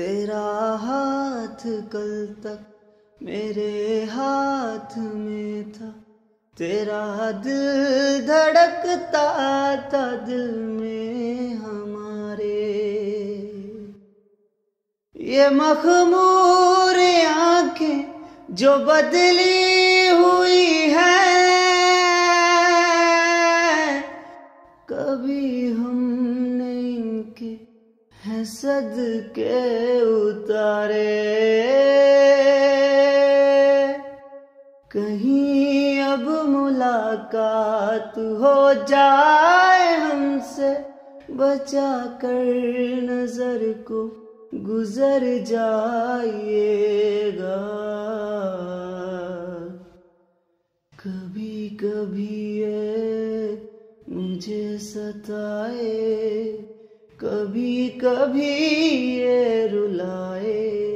तेरा हाथ कल तक मेरे हाथ में था। तेरा दिल धड़कता था दिल में हमारे। ये मखमूर आँखें जो बदली हुई है, कभी हमने इनके सद के उतारे। कहीं अब मुलाकात हो जाए हमसे, बचा कर नज़र को गुजर जाइएगा। कभी कभी ये मुझे सताए कभी कभी ये रुलाए।